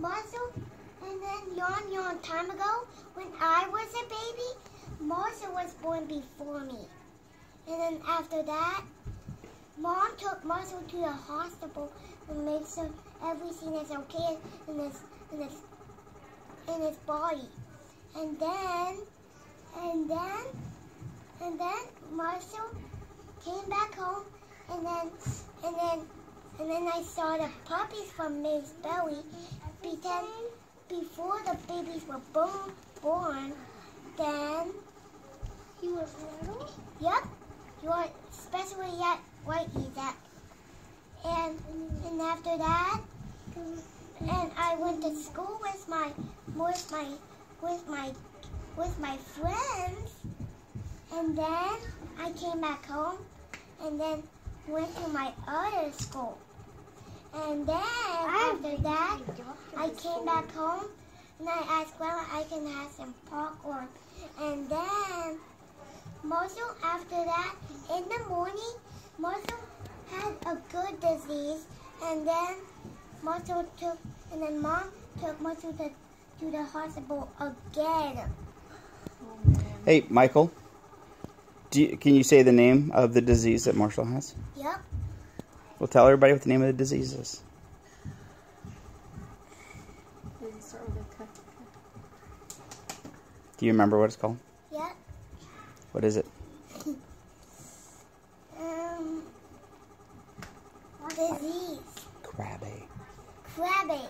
Marshall, and then yon yon time ago, when I was a baby, Marshall was born before me. And then after that, Mom took Marshall to the hospital and made sure everything is okay in his in his in his body. And then and then and then Marshall came back home and then and then and then I saw the puppies from May's belly because before the babies were born, born then He was little? Yep. You are especially at Whitey that and and after that and I went to school with my with my with my with my friends and then I came back home and then went to my other school. And then after that I came back home and I asked Grandma I can have some popcorn. And then Marshall, after that, in the morning, Marshall had a good disease, and then Marshall took, and then Mom took Marshall to, to the hospital again. Hey, Michael. Do you, can you say the name of the disease that Marshall has? Yep. Well, tell everybody what the name of the disease is. Does it start with a K? Do you remember what it's called? Yep. What is it? Um. Disease. Krabbe. Krabbe.